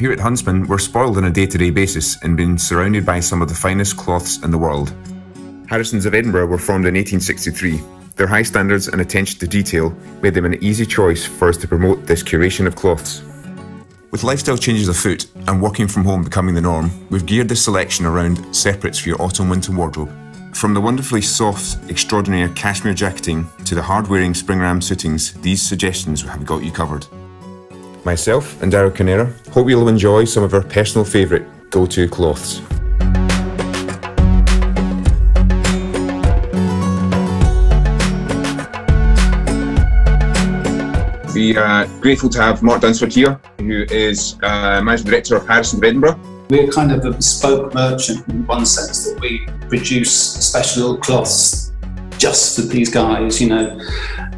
Here at Huntsman, we're spoiled on a day to day basis and been surrounded by some of the finest cloths in the world. Harrison's of Edinburgh were formed in 1863. Their high standards and attention to detail made them an easy choice for us to promote this curation of cloths. With lifestyle changes afoot and working from home becoming the norm, we've geared this selection around separates for your autumn winter wardrobe. From the wonderfully soft, extraordinary cashmere jacketing to the hard wearing spring ram suitings, these suggestions have got you covered. Myself and Dario Carnera hope you'll enjoy some of our personal favourite go to cloths. We are grateful to have Mark Dunsford here, who is uh, Managing Director of Harrison of Edinburgh. We're kind of a bespoke merchant in one sense that we produce special cloths just for these guys, you know.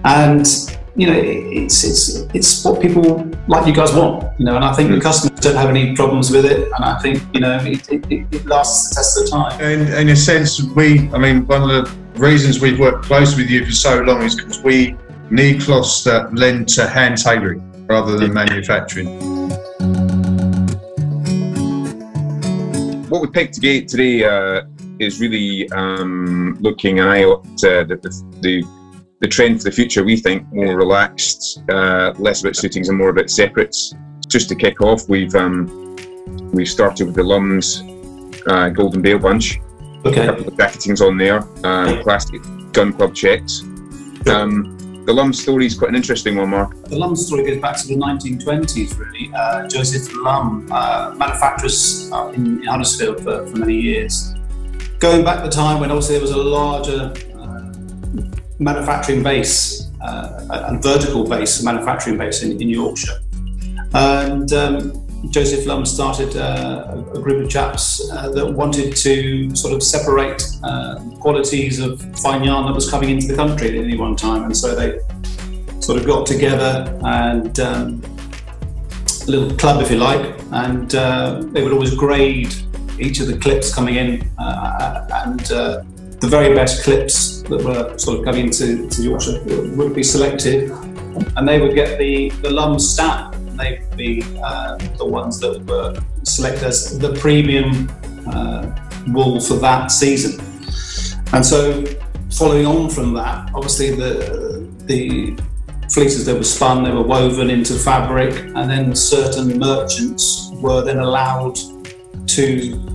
And you know, it's it's it's what people like you guys want, you know. And I think the mm. customers don't have any problems with it, and I think you know it, it, it lasts the test of time. In, in a sense, we, I mean, one of the reasons we've worked close with you for so long is because we need cloths that lend to hand tailoring rather than manufacturing. What we picked to get today uh, is really um, looking an eye at uh, the, the, the, trend for the future. We think more relaxed, uh, less about suitings and more about separates. Just to kick off, we've um, we've started with the Lumb's uh, Golden Bale Bunch. Okay. A couple of jacketings on there, um, plastic gun club checks. Um, the Lumb story is quite an interesting one, Mark. The Lumb story goes back to the 1920s, really. Uh, Joseph Lumb, uh, manufacturers uh, in, in Huddersfield for, for, many years. Going back to the time when obviously there was a larger manufacturing base uh, vertical base, manufacturing base in, in Yorkshire. And um, Joseph Lumb started uh, a group of chaps uh, that wanted to sort of separate uh, qualities of fine yarn that was coming into the country at any one time. And so they sort of got together and um, a little club, if you like, and uh, they would always grade each of the clips coming in uh, and uh, the very best clips that were sort of coming to Yorkshire would be selected and they would get the, the Lumb stamp they would be uh, the ones that were selected as the premium uh, wool for that season. And so, following on from that, obviously the the fleeces that were spun, they were woven into fabric, and then certain merchants were then allowed to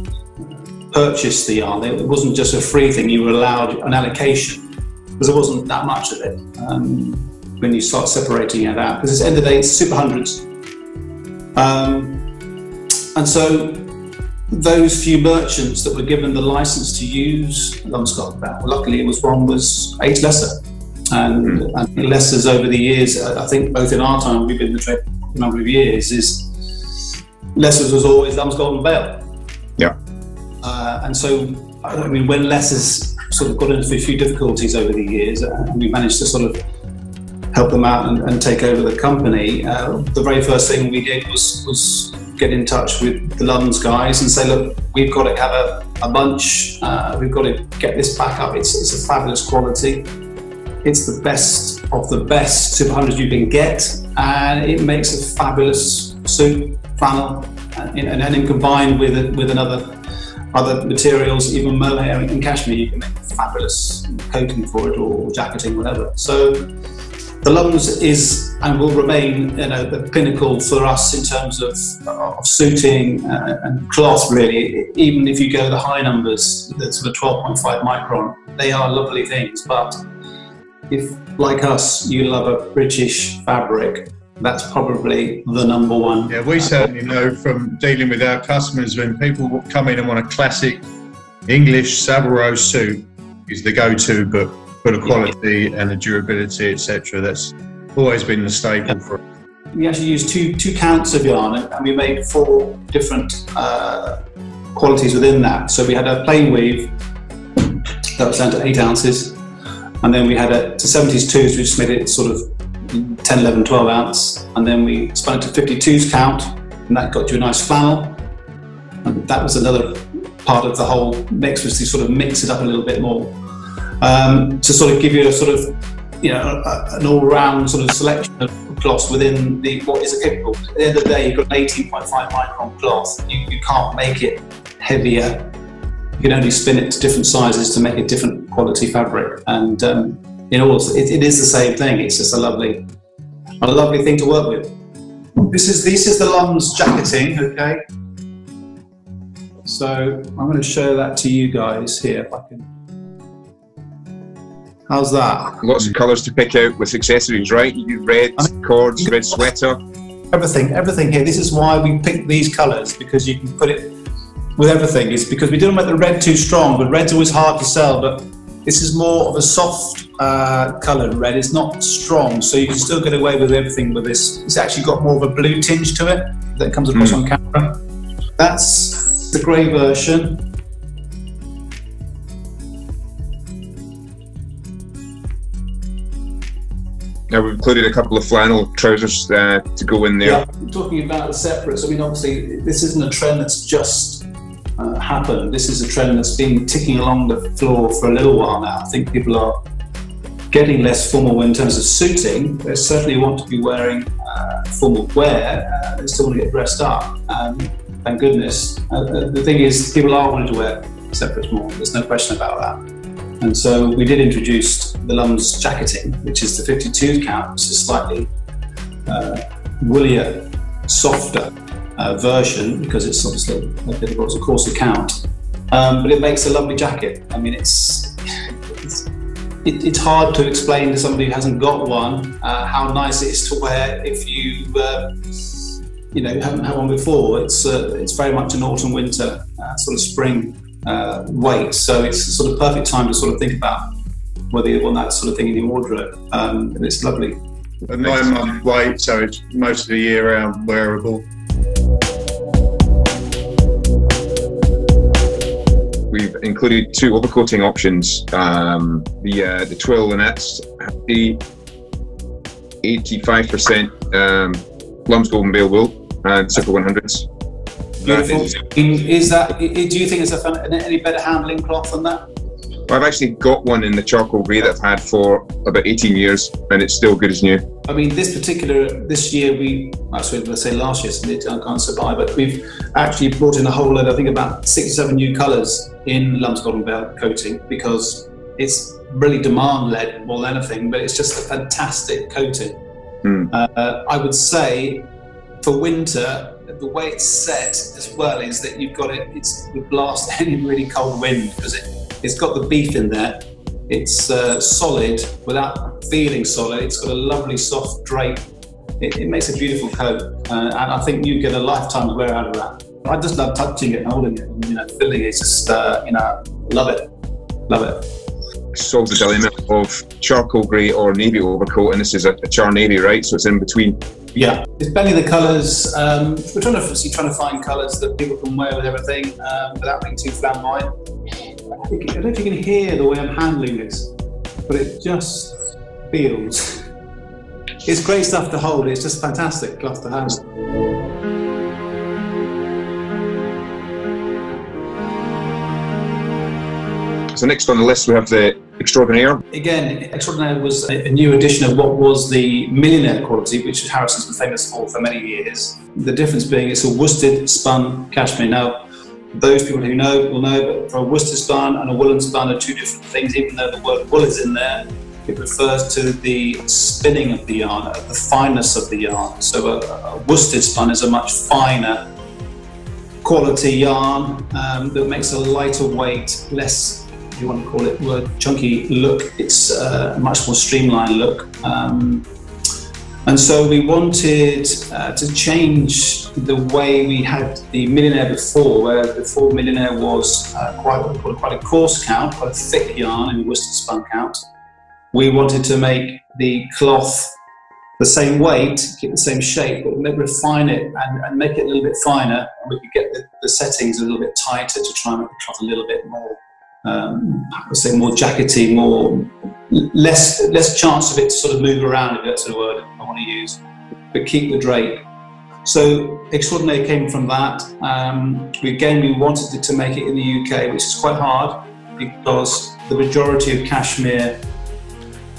purchase the yarn. It wasn't just a free thing; you were allowed an allocation because there wasn't that much of it. Um, when you start separating it out, because it's end of the day, it's super hundreds. Um, and so those few merchants that were given the license to use Lumscott well, luckily it was one was H. Lesser. And, mm. and Lesser's over the years, I think both in our time, we've been in the trade a number of years, is Lesser's was always Lumb's Golden Bale. Uh, and so, I mean, when Lesser's sort of got into a few difficulties over the years, and we managed to sort of help them out and, and take over the company, uh, the very first thing we did was, was get in touch with the Lumb's guys and say, look, we've got to have a, a bunch, uh, we've got to get this back up. It's, it's a fabulous quality. It's the best of the best Super 100 you can get, and it makes a fabulous suit, flannel, and, and then combined with with another other materials, even mohair and cashmere, you can make fabulous coating for it or jacketing, whatever. So the Lumb's is and will remain you know, the pinnacle for us in terms of, of suiting uh, and cloth, really. Even if you go the high numbers, the sort of 12.5 micron, they are lovely things. But if, like us, you love a British fabric, that's probably the number one. Yeah, we certainly know from dealing with our customers when people come in and want a classic English Savile suit is the go-to, but for the quality and the durability, etc. That's always been the staple for. Us. We actually used two two counts of yarn, and we made four different uh, qualities within that. So we had a plain weave that was down to eight ounces, and then we had a to 72s, we just made it sort of 10, 11, 12 ounce, and then we spun it to 52s count, and that got you a nice flannel. And that was another part of the whole mix was to sort of mix it up a little bit more um, to sort of give you a sort of you know, a, an all-round sort of selection of cloths within the what is capable. At the end of the day, you've got an 18.5 micron cloth. You, you can't make it heavier. You can only spin it to different sizes to make a different quality fabric. And um, in all, it, it is the same thing. It's just a lovely, a lovely thing to work with. This is this is the Lumb's jacketing, okay. So I'm going to show that to you guys here if I can. How's that? Lots of colours to pick out with accessories, right? You red I mean, cords, red sweater. Everything, everything here. This is why we picked these colours because you can put it with everything. It's because we didn't make the red too strong, but red's always hard to sell. But this is more of a soft uh, coloured red. It's not strong, so you can still get away with everything with this. It's actually got more of a blue tinge to it that comes across mm. on camera. That's the grey version. Now we've included a couple of flannel trousers uh, to go in there. Yeah, talking about the separates, I mean, obviously, this isn't a trend that's just uh, happened. This is a trend that's been ticking along the floor for a little while now. I think people are getting less formal in terms of suiting. They certainly want to be wearing uh, formal wear. Uh, they still want to get dressed up. Um, thank goodness. Uh, the thing is, people are wanting to wear separates more. There's no question about that. And so we did introduce the Lumb's jacketing, which is the 52 count, which is slightly uh, softer uh, version because it's obviously a bit of a coarser count. Um, but it makes a lovely jacket. I mean, it's, it, it's hard to explain to somebody who hasn't got one uh, how nice it is to wear if you uh, you know haven't had one before. It's uh, it's very much an autumn winter uh, sort of spring uh, weight. So it's sort of perfect time to sort of think about whether you want that sort of thing in your wardrobe. Um, and it's lovely. A nine month weight, so it's most of the year round wearable. We've included two overcoating options. Um, the uh, the twill and that's the 85% um, Lumb's Golden Bale wool and Super 100s. Beautiful. Is that? Do you think it's a any better handling cloth than that? I've actually got one in the charcoal grey that I've had for about 18 years, and it's still good as new. I mean, this particular this year we actually let's say last year, so I can't survive, but we've actually brought in a whole load. I think about six or seven new colours in Lumb's Golden Bale coating because it's really demand led more than anything, but it's just a fantastic coating. Mm. Uh, I would say for winter, the way it's set as well is that you've got it, it's would blast any really cold wind because it, it's got the beef in there. It's uh, solid without feeling solid. It's got a lovely soft drape. It, it makes a beautiful coat, uh, and I think you get a lifetime's wear out of that. I just love touching it and holding it, and, you know, feeling it. It's just, uh, you know, love it, love it. Solves the dilemma of charcoal grey or navy overcoat, and this is a, a char navy, right? So it's in between. Yeah, it's plenty the colours. Um, we're trying to obviously trying to find colours that people can wear with everything um, without being too flamboyant. I, don't know if you can hear the way I'm handling this, but it just feels. it's great stuff to hold. It's just fantastic cloth to handle. So next on the list we have the Extraordinaire. Again, Extraordinaire was a new edition of what was the millionaire quality, which Harrison's been famous for for many years. The difference being it's a worsted spun cashmere. Now, those people who know will know, but for a worsted spun and a woolen spun are two different things, even though the word wool is in there. It refers to the spinning of the yarn, the fineness of the yarn. So a, a worsted spun is a much finer quality yarn um, that makes a lighter weight, less if you want to call it, word chunky look. It's a much more streamlined look. Um, and so we wanted uh, to change the way we had the millionaire before, where before millionaire was uh, quite, quite a coarse count, quite a thick yarn in worsted spun count. We wanted to make the cloth the same weight, keep the same shape, but refine it and, and, make it a little bit finer. And we could get the, the settings a little bit tighter to try and make the cloth a little bit more um, I would say more jackety, more less less chance of it to sort of move around if that's the word I want to use, but keep the drape. So Extraordinaire came from that. Um, we, again, we wanted to make it in the UK, which is quite hard because the majority of cashmere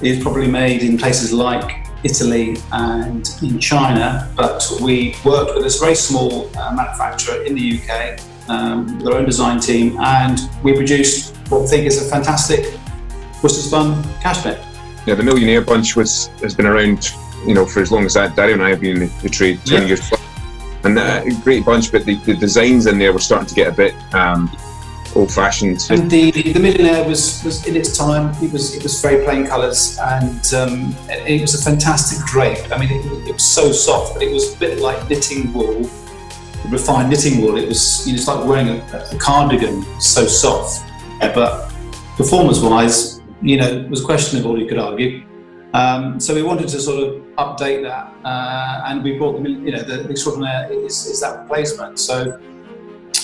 is probably made in places like Italy and in China, but we worked with this very small uh, manufacturer in the UK um, our own design team, and we produced what we think is a fantastic worsted spun cashmere. Yeah, the Millionaire Bunch was has been around, you know, for as long as that. Daddy and I have been in the trade, twenty yeah. years plus, and uh, a great bunch. But the, the, designs in there were starting to get a bit um, old-fashioned. And the, the Millionaire was, was in its time. It was it was very plain colours, and um, it was a fantastic drape. I mean, it, it, was so soft, but it was a bit like knitting wool, refined knitting wool. It was you know, it's like wearing a, a cardigan, so soft. Yeah, but performance-wise, you know, it was questionable. You could argue. Um, so we wanted to sort of update that, uh, and we brought the you know the, extraordinaire is, is that replacement. So.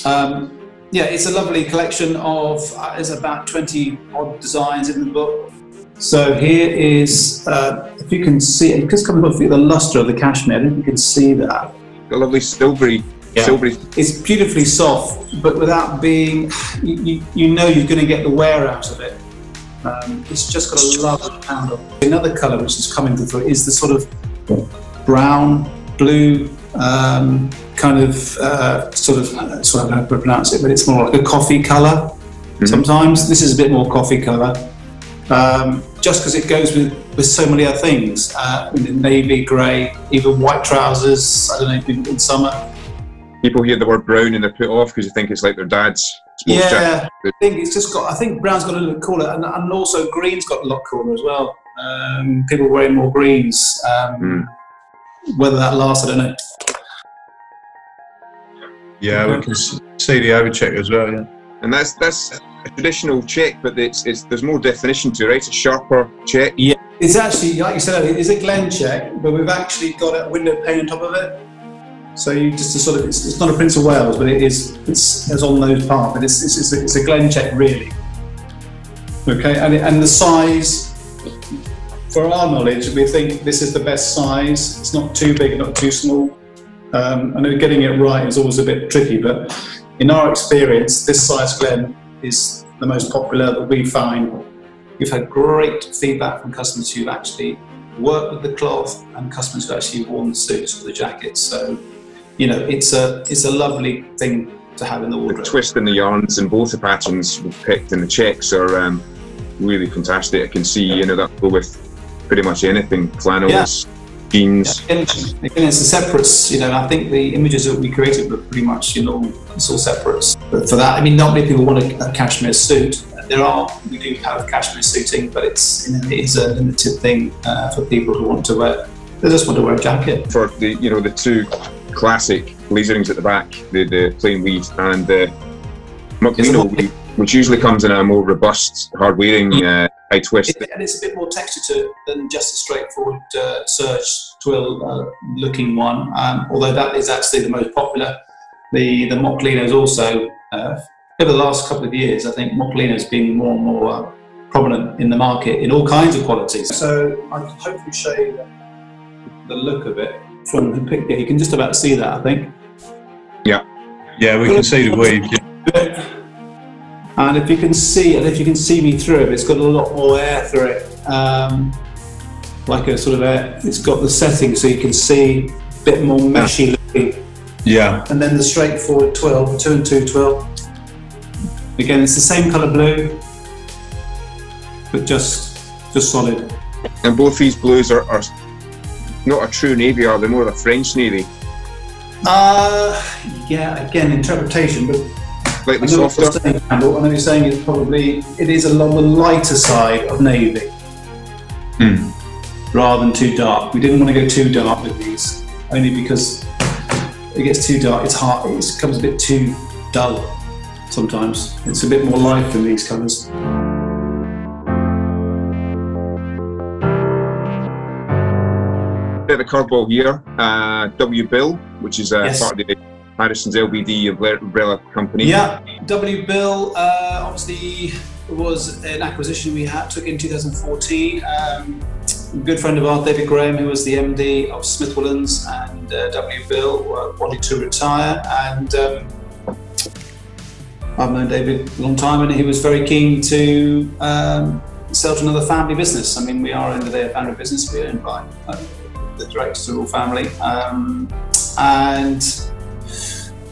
Um, yeah, it's a lovely collection of, uh, there's about 20 odd designs in the book. So here is, uh, if you can see it, just come off the luster of the cashmere, I think you can see that. A lovely silvery, yeah. silvery. It's beautifully soft, but without being, you, you, you know you're going to get the wear out of it. Um, it's just got a lovely handle. Another colour which is coming through is the sort of brown, blue, um, kind of uh, sort of uh, sort of how to pronounce it, but it's more like a coffee color. Mm-hmm. Sometimes this is a bit more coffee color, um, just because it goes with with so many other things. Uh, navy, grey, even white trousers. I don't know in summer. People hear the word brown and they're put off because they think it's like their dad's. Yeah, jacket. I think it's just got. I think brown's got a little cooler, and, and also green's got a lot cooler as well. Um, people wearing more greens. Um, mm. Whether that lasts, I don't know. Yeah, we can see the overcheck as well. Yeah, and that's that's a traditional check, but it's, it's there's more definition to it, right? It's a sharper check. Yeah, it's actually like you said, it's a Glen check, but we've actually got a window pane on top of it. So you just sort of it's, it's, not a Prince of Wales, but it is it's, it's on those part, but it's it's, it's, a, it's a Glen check really. Okay, and and the size. For our knowledge, we think this is the best size. It's not too big, not too small. Um, I know getting it right is always a bit tricky, but in our experience, this size Glen is the most popular that we find. We've had great feedback from customers who've actually worked with the cloth and customers who actually worn the suits or the jackets. So, you know, it's a it's a lovely thing to have in the wardrobe. The twist in the yarns and both the patterns we've picked in the checks are um, really fantastic. I can see, you know, that go with pretty much anything, flannels. Yeah jeans. Yeah, again, it's the separates. You know, I think the images that we created were pretty much, you know, it's all separates. But for that, I mean, not many people want a, a cashmere suit. There are, we do have cashmere suiting, but it's you know, it is a limited thing uh, for people who want to wear. They just want to wear a jacket. For the, you know, the two classic blazerings at the back, the the plain weave and the Mock Leno weave, which usually comes in a more robust, hard wearing. Uh, high twist. It, and it's a bit more texture to it than just a straightforward uh, serge twill uh, looking one. Um, although that is actually the most popular. The the Mock Leno is also uh, over the last couple of years. I think Mock Leno has been more and more uh, prominent in the market in all kinds of qualities. So I can hopefully show you the look of it from the picture. You can just about see that. I think. Yeah. Yeah, we can see the weave. And if you can see, and if you can see me through it, it's got a lot more air through it. Um, like a sort of air, it's got the setting so you can see a bit more meshy looking. Yeah. And then the straightforward twill, two and two twill. Again, it's the same colour blue, but just just solid. And both these blues are, are not a true navy, are they? More of a French navy. Uh, yeah. Again, interpretation, but slightly softer. Saying, I know you're saying it's probably it is along the lighter side of navy, hmm. rather than too dark. We didn't want to go too dark with these, only because it gets too dark. It's hard. It becomes a bit too dull. Sometimes it's a bit more life in these colours. A curveball here. Uh, W Bill, which is uh, yes. part of the Harrison's LBD umbrella company. Yeah, W Bill uh, obviously was an acquisition we had took in 2014. Um, a good friend of ours, David Graham, who was the MD of Smith Woollens and uh, W Bill, uh, wanted to retire, and um, I've known David a long time, and he was very keen to um, sell to another family business. I mean, we are in the day a family business. We're owned by uh, the directors are all family, um, and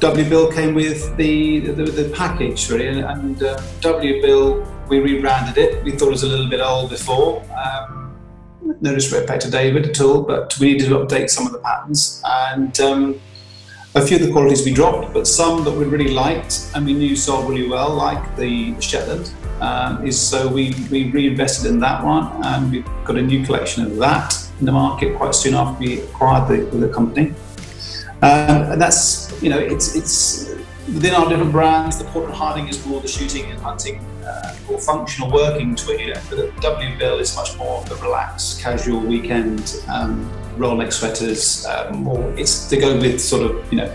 W Bill came with the the, the package really, and uh, W Bill we rebranded it. We thought it was a little bit old before. Um, no disrespect to David at all, but we needed to update some of the patterns and. Um, a few of the qualities we dropped, but some that we really liked and we knew sold really well, like the Shetland, um, is so we, we reinvested in that one and we've got a new collection of that in the market quite soon after we acquired the, the company. Um, and that's, you know, it's, it's within our different brands, the Porter and Harding is more the shooting and hunting, uh, more functional working tweed. But the W Bill is much more the relaxed, casual weekend, um, Rolex sweaters. Um, more, it's to go with sort of, you know,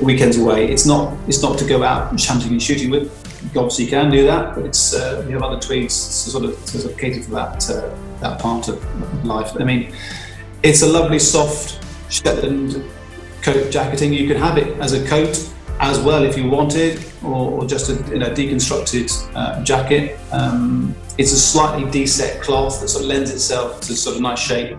weekends away. It's not, it's not to go out hunting and shooting with. Obviously, you can do that, but it's uh, we have other tweeds to sort of, to sort of cater for that uh, that part of life. I mean, it's a lovely soft Shetland coat jacketing. You could have it as a coat as well if you wanted, or, or just a you know, deconstructed uh, jacket. Um, it's a slightly deset cloth that sort of lends itself to sort of nice shape.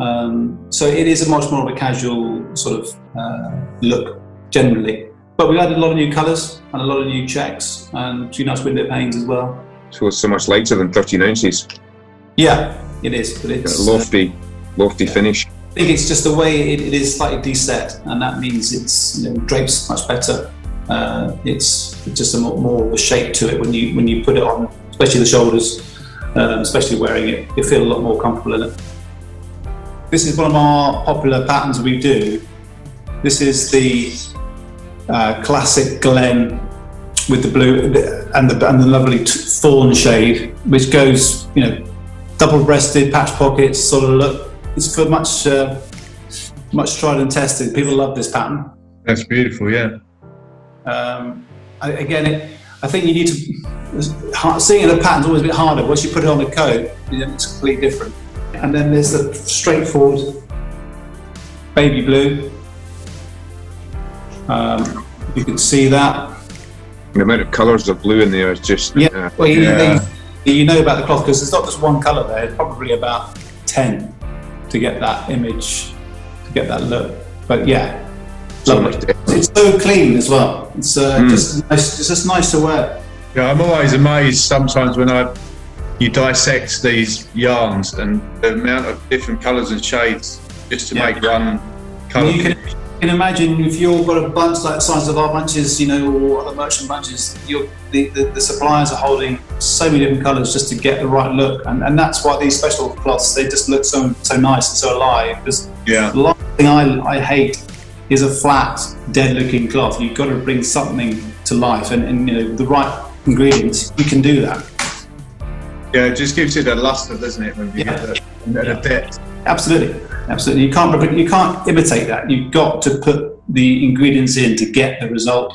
Um, so it is a much more of a casual sort of uh, look generally. But we added a lot of new colours and a lot of new checks and two nice window panes as well. So it's so much lighter than 13 ounces. Yeah, it is. But it's a lofty, lofty yeah. finish. I think it's just the way it, it is slightly deset, and that means it's you know, drapes much better. Uh, it's just a more, more of a shape to it when you when you put it on, especially the shoulders, um, especially wearing it. You feel a lot more comfortable in it. This is one of our popular patterns we do. This is the uh, classic Glen with the blue and the and the lovely fawn shade, which goes you know double-breasted, patch pockets sort of look it's for much uh, much tried and tested. People love this pattern. That's beautiful, yeah. Um, I, again, it, I think you need to seeing the pattern's always a bit harder. Once you put it on a coat, it's completely different. And then there's the straightforward baby blue. Um, you can see that. The amount of colours of blue in there is just yeah. Uh, well, you, yeah. you know about the cloth because it's not just one colour there. It's probably about ten to get that image, to get that look. But yeah, lovely. It's so clean as well. It's uh, mm. just nice, it's just nice to wear. Yeah, I'm always amazed sometimes when I you dissect these yarns and the amount of different colours and shades just to yeah. make one colour. You can, you can imagine if you've got a bunch like the size of our bunches, you know, or other merchant bunches, the, the, the, suppliers are holding so many different colours just to get the right look, and, and that's why these special cloths they just look so so nice and so alive. Because yeah. the last thing I, I hate is a flat, dead-looking cloth. You've got to bring something to life, and, and you know the right ingredients. You can do that. Yeah, it just gives it a luster, doesn't it? When you yeah. get the, yeah. depth. Absolutely. Absolutely, you can't you can't imitate that. You've got to put the ingredients in to get the result.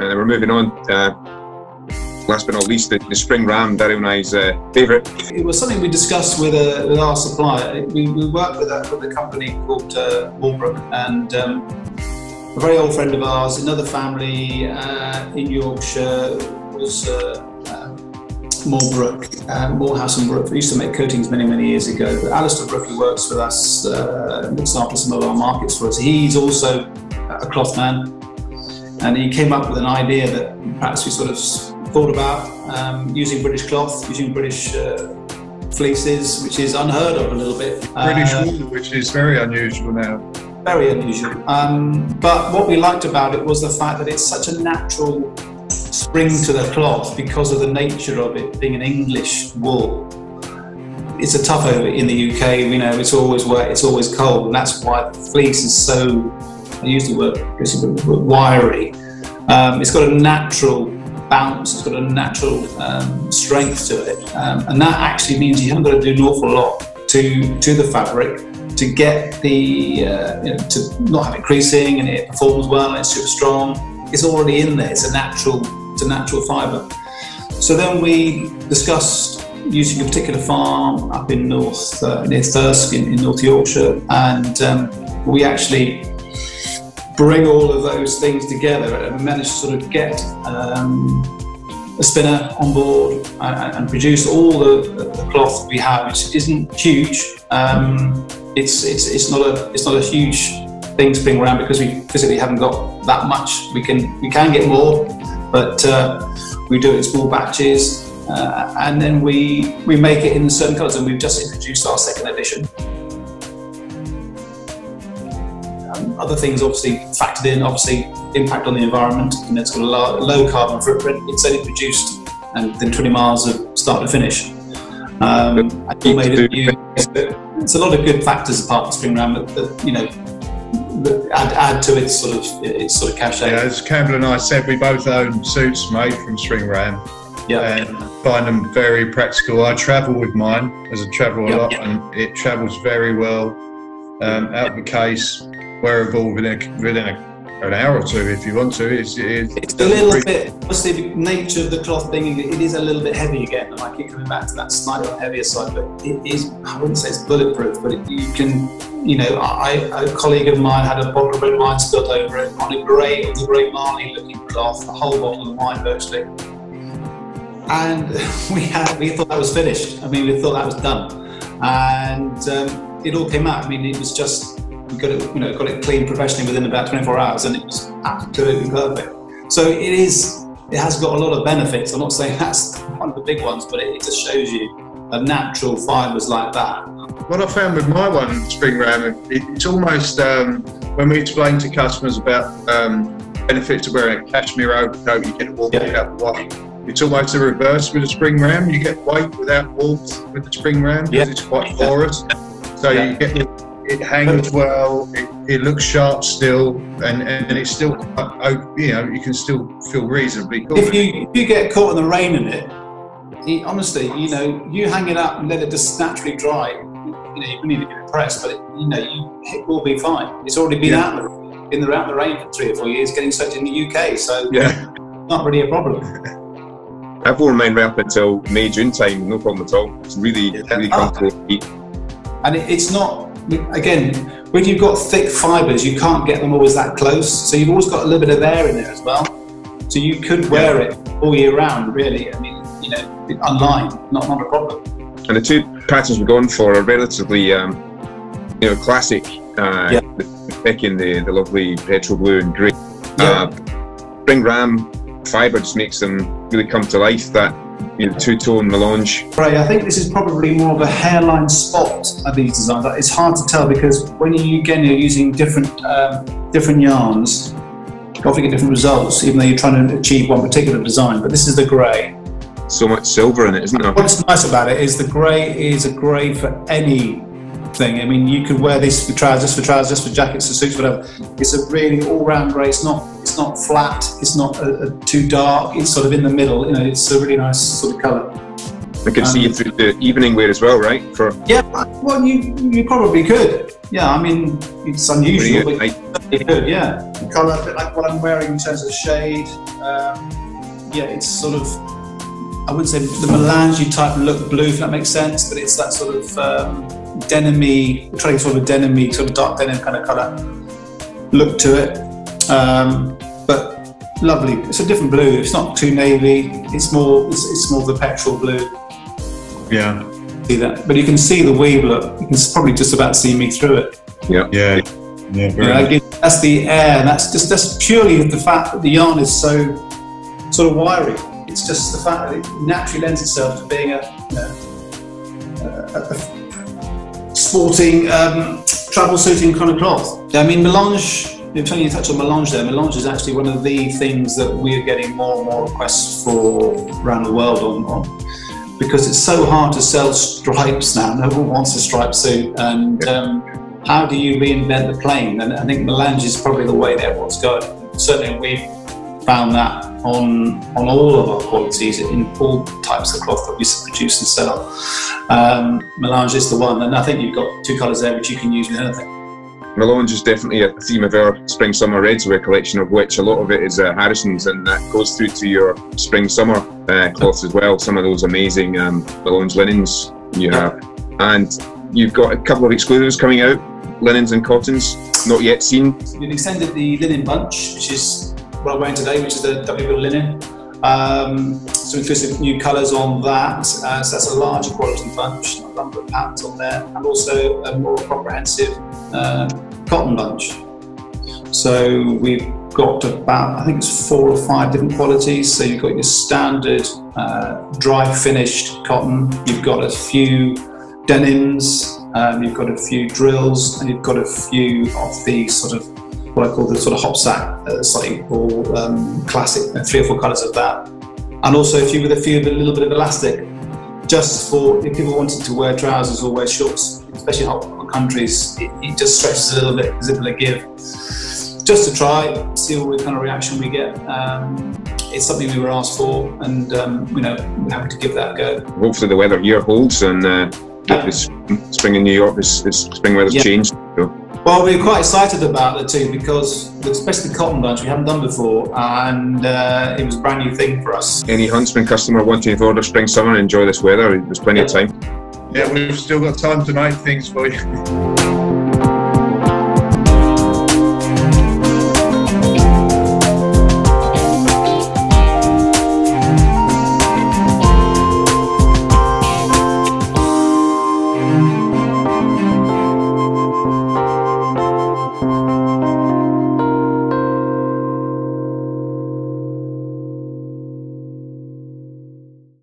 And then we're moving on. Uh, last but not least, the, the Spring Ram, Dario and I's uh, favourite. It was something we discussed with, uh, with our supplier. We, we worked with a, with a company called uh, Walbrook, and um, a very old friend of ours, another family uh, in Yorkshire was uh, uh, Moorebrook, uh, Morehouse and Brook. We used to make coatings many, many years ago. But Alistair Brook, who works with us, uh, looks after some of our markets for us. He's also a cloth man, and he came up with an idea that perhaps we sort of thought about um, using British cloth, using British uh, fleeces, which is unheard of a little bit. British uh, wool, which is very unusual now very unusual. Um, but what we liked about it was the fact that it's such a natural spring to the cloth because of the nature of it being an English wool. It's a tough over in the UK, you know, it's always wet, it's always cold, and that's why the fleece is so, I use the word, it's a bit wiry. Um, it's got a natural bounce, it's got a natural um, strength to it, um, and that actually means you haven't got to do an awful lot to, to the fabric to get the uh, you know, to not have it creasing and it performs well and it's super strong. It's already in there. It's a natural it's a natural fibre. So then we discussed using a particular farm up in North uh, near Thirsk in, in, North Yorkshire, and um, we actually bring all of those things together and manage to sort of get um, a spinner on board and, and produce all the, the, cloth we have, which isn't huge. Um, it's, it's, it's, not a, it's not a huge thing to bring around because we physically haven't got that much. We can, we can get more, but uh, we do it in small batches. Uh, and then we, we make it in certain colours, and we've just introduced our second edition. Um, other things obviously factored in, obviously impact on the environment. Know, it's got a low, low carbon footprint. It's only produced and within 20 miles of start to finish. Um, made it new. It's a lot of good factors apart from Spring Ram that, that you know add, add to its sort of its sort of cachet. Yeah, as Campbell and I said, we both own suits made from Spring Ram. Yeah. And find them very practical. I travel with mine as I travel a yep, lot, yep. and it travels very well um, out of the case, wearable within a, within a an hour or two if you want to. It's, it's, it's a little bit, obviously, the nature of the cloth being, it is a little bit heavy again. And I keep coming back to that slightly heavier side, but it is, I wouldn't say it's bulletproof, but it, you can, you know, I, a colleague of mine had a bottle of red wine spilled over it on a grey, the great Marley looking cloth, the whole bottle of wine virtually. And we had, we thought that was finished. I mean, we thought that was done. And um, it all came out. I mean, it was just we got it, you know, got it clean professionally within about 24 hours, and it was absolutely perfect. So it is, it has got a lot of benefits. I'm not saying that's one of the big ones, but it, it just shows you a natural fibres like that. What I found with my one, Spring Ram, it, it's almost um, when we explain to customers about um, benefits of wearing a cashmere overcoat, you get warmth yeah. without the wash. It's almost the reverse with a spring ram. You get weight without warmth with the spring ram because yeah. it's quite porous. So yeah. you get it hangs well, it, it, looks sharp still, and, and it's still, you know, you can still feel reasonably cool. If you, if you get caught in the rain in it, it, honestly, you know, you hang it up and let it just naturally dry. You know, you need to be impressed, but it, you know, you, it will be fine. It's already been yeah. out in the, in the out in the rain for three or four years, getting soaked in the UK, so yeah, not really a problem. I've worn mine right up until May June time, no problem at all. It's really, yeah. really comfortable. Ah. And it, it's not again, when you've got thick fibres, you can't get them always that close. So you've always got a little bit of air in there as well. So you could wear it all year round, really. I mean, you know, online, not, not a problem. And the two patterns we're going for are relatively, um, you know, classic. Uh, yeah. Picking the, the lovely petrol blue and grey. Yeah. Uh, Spring Ram fibre just makes them really come to life. That you know, two-tone melange. Right, I think this is probably more of a hairline spot of these designs. It's hard to tell because when you again you're using different um, different yarns, you often get different results, even though you're trying to achieve one particular design. But this is the grey. So much silver in it, isn't there? What's nice about it is the grey is a grey for any thing. I mean, you could wear this for trousers, for trousers, just for jackets, for suits, whatever. It's a really all-round grey. It's not, it's not flat. It's not a, a too dark. It's sort of in the middle. You know, it's a really nice sort of colour. I can um, see you through the evening wear as well, right? For yeah, well, you you probably could. Yeah, I mean, it's unusual, but you could. Yeah, colour, a bit like what I'm wearing in terms of shade. Um, yeah, it's sort of. I wouldn't say the melange type look blue, if that makes sense, but it's that sort of um, denimy, trying sort of denimy, sort of dark denim kind of colour look to it. Um, but lovely. It's a different blue. It's not too navy. It's more. It's, it's more the petrol blue. Yeah. See that, but you can see the weave look. You can probably just about see me through it. Yeah. Yeah. Yeah. Very that's the air. And that's just that's purely the fact that the yarn is so sort of wiry. It's just the fact that it naturally lends itself to being a, you know, a, a sporting um, travel suiting kind of cloth. I mean, melange. You're telling you touch on melange there. Melange is actually one of the things that we're getting more and more requests for around the world on, on because it's so hard to sell stripes now. No one wants a striped suit, and um, how do you reinvent the plain? And I think melange is probably the way that everyone's going. Certainly, we found that on on all of our qualities in all types of cloth that we produce and sell. Um, melange is the one, and I think you've got two colours there which you can use with anything. Melange is definitely a theme of our spring summer redswear collection, of which a lot of it is uh, Harrison's, and that goes through to your spring summer uh, cloths as well. Some of those amazing um, melange linens you have, and you've got a couple of exclusives coming out, linens and cottons, not yet seen. We've extended the linen bunch, which is what I'm wearing today, which is the W linen. Um, some inclusive new colours on that, uh, so that's a larger quality bunch, a number of patterns on there, and also a more comprehensive uh, cotton bunch. So we've got about, I think it's four or five different qualities. So you've got your standard uh, dry finished cotton, you've got a few denims, um, you've got a few drills, and you've got a few of the sort of what I call the sort of hop sack, uh, slightly more um, classic, uh, three or four colours of that. And also a few with a few, a little bit of elastic, just for if people wanted to wear trousers or wear shorts, especially in hot countries, it, it just stretches a little bit, it a give just to try, see what kind of reaction we get. Um, it's something we were asked for, and um, you know, we're happy to give that a go. Hopefully, the weather here holds, and uh, spring in New York, this, this spring weather's yeah. changed. So. Well, we're quite excited about the two because, especially the cotton bunch, we haven't done before, and uh, it was a brand new thing for us. Any Huntsman customer wanting to order spring summer and enjoy this weather, there's plenty yeah. of time. Yeah, we've still got time to make things for you.